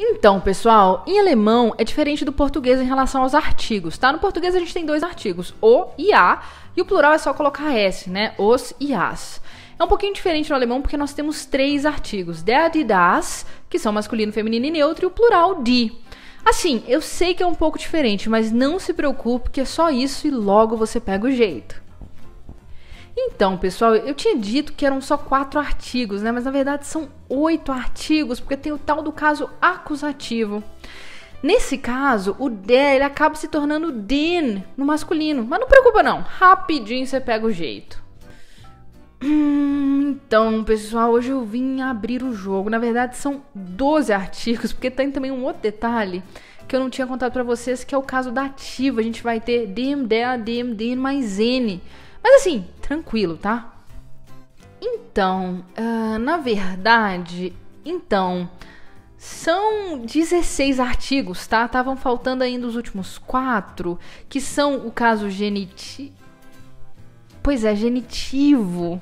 Então, pessoal, em alemão é diferente do português em relação aos artigos, tá? No português a gente tem dois artigos, o e a, e o plural é só colocar s, né? Os e as. É um pouquinho diferente no alemão porque nós temos três artigos, der, die, das, que são masculino, feminino e neutro, e o plural die. Assim, eu sei que é um pouco diferente, mas não se preocupe que é só isso e logo você pega o jeito. Então, pessoal, eu tinha dito que eram só quatro artigos, né? Mas na verdade são oito artigos, porque tem o tal do caso acusativo. Nesse caso, o der ele acaba se tornando den no masculino. Mas não preocupa não, rapidinho você pega o jeito. Hum, então, pessoal, hoje eu vim abrir o jogo. Na verdade, são 12 artigos, porque tem também um outro detalhe que eu não tinha contado para vocês, que é o caso da ativa. A gente vai ter dem, der, dem, den mais n. Mas assim, tranquilo, tá? Então, uh, na verdade, então, são 16 artigos, tá? Estavam faltando ainda os últimos quatro, que são o caso genitivo. Pois é, genitivo